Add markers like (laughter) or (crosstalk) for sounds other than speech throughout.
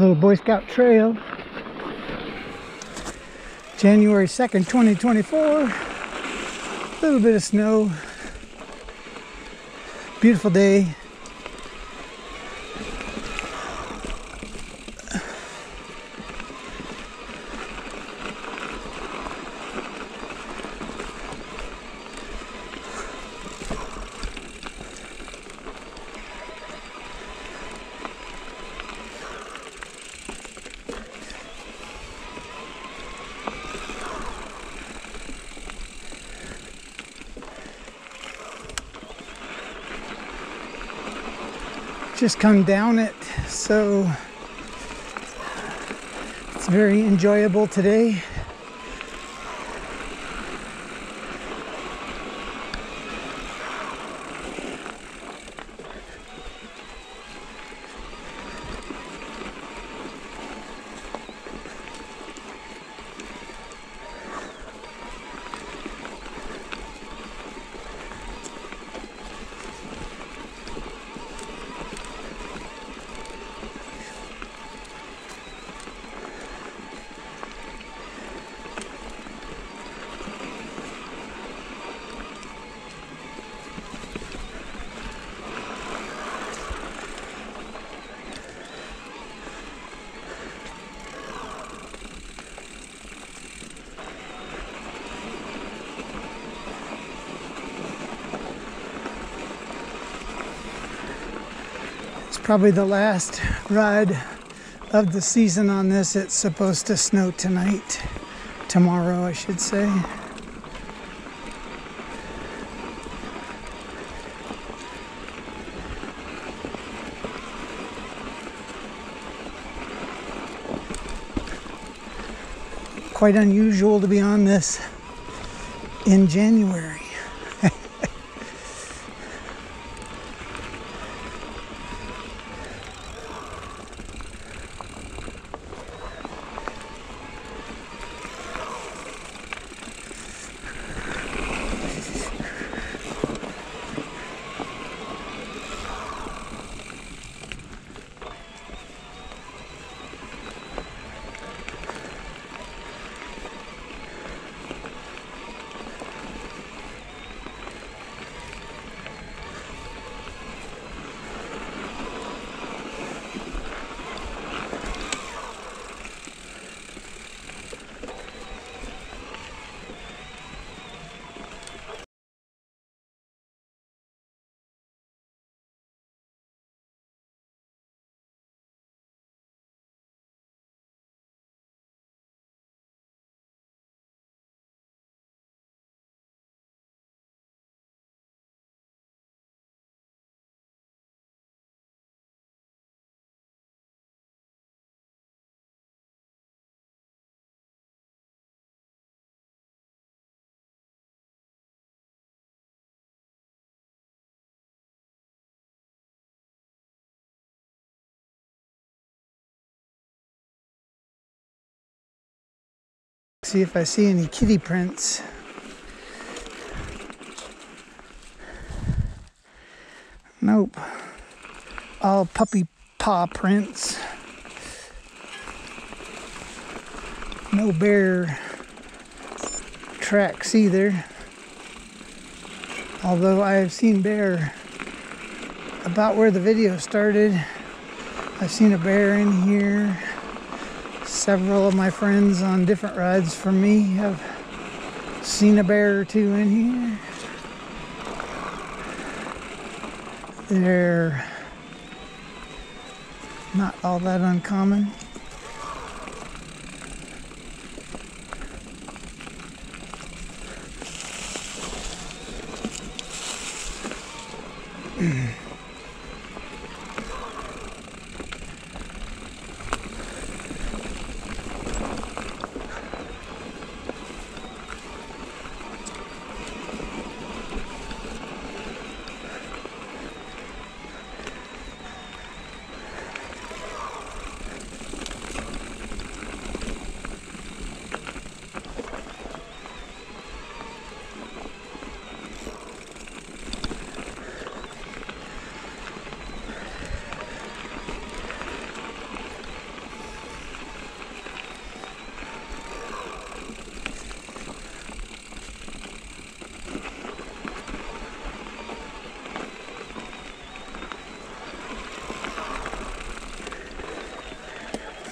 little Boy Scout trail. January 2nd, 2024. A little bit of snow. Beautiful day. Just come down it. So it's very enjoyable today probably the last ride of the season on this. It's supposed to snow tonight, tomorrow, I should say. Quite unusual to be on this in January. See if I see any kitty prints. Nope. All puppy paw prints. No bear tracks either. Although I have seen bear about where the video started. I've seen a bear in here. Several of my friends on different rides from me have seen a bear or two in here. They're not all that uncommon. Mm-hmm. (clears throat)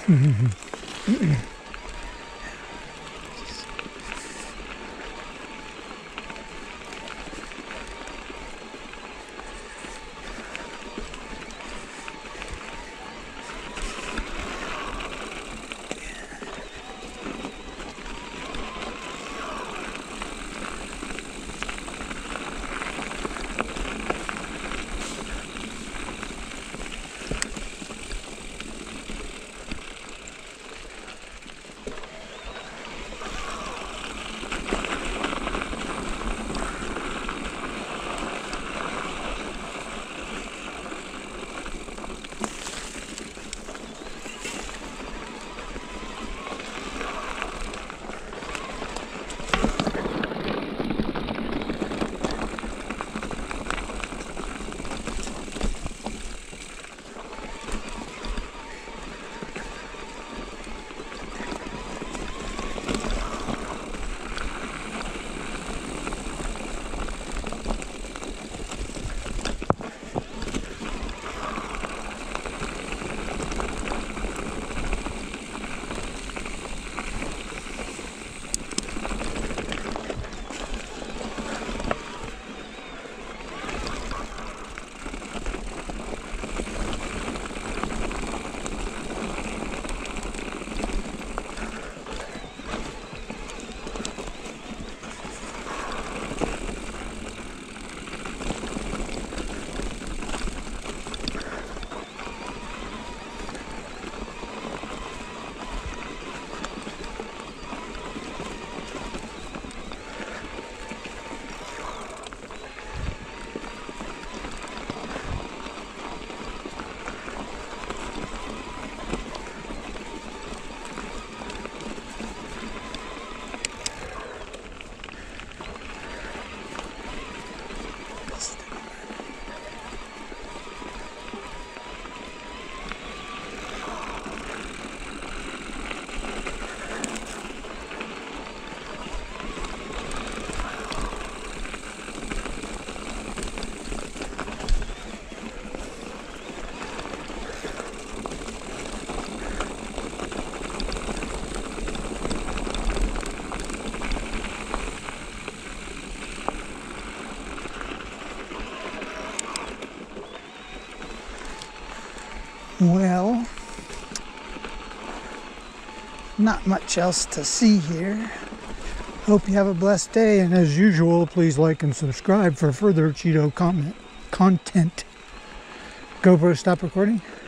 Mm-hmm. mm-hmm. Well, not much else to see here. Hope you have a blessed day, and as usual, please like and subscribe for further Cheato comment content. GoPro, stop recording.